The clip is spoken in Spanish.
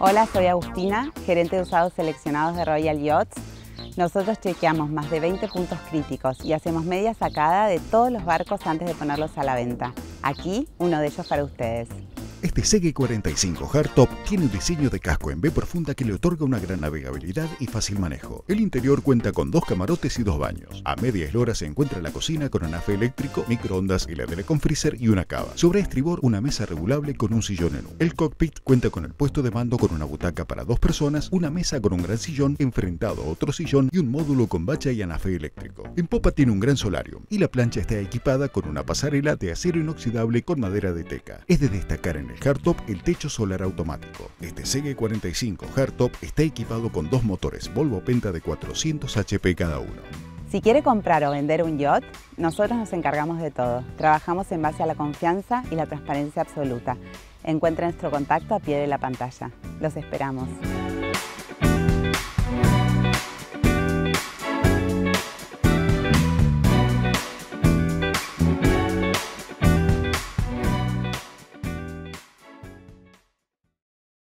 Hola, soy Agustina, gerente de usados seleccionados de Royal Yachts. Nosotros chequeamos más de 20 puntos críticos y hacemos media sacada de todos los barcos antes de ponerlos a la venta. Aquí, uno de ellos para ustedes. Este CG45 Hardtop tiene un diseño de casco en B profunda que le otorga una gran navegabilidad y fácil manejo. El interior cuenta con dos camarotes y dos baños. A media eslora se encuentra la cocina con anafe eléctrico, microondas, heladera con freezer y una cava. Sobre estribor una mesa regulable con un sillón en U. El cockpit cuenta con el puesto de mando con una butaca para dos personas, una mesa con un gran sillón enfrentado a otro sillón y un módulo con bacha y anafe eléctrico. En popa tiene un gran solario y la plancha está equipada con una pasarela de acero inoxidable con madera de teca. Es de destacar en el hardtop el techo solar automático. Este CG45 hardtop está equipado con dos motores Volvo Penta de 400 HP cada uno. Si quiere comprar o vender un yacht, nosotros nos encargamos de todo. Trabajamos en base a la confianza y la transparencia absoluta. Encuentre nuestro contacto a pie de la pantalla. Los esperamos.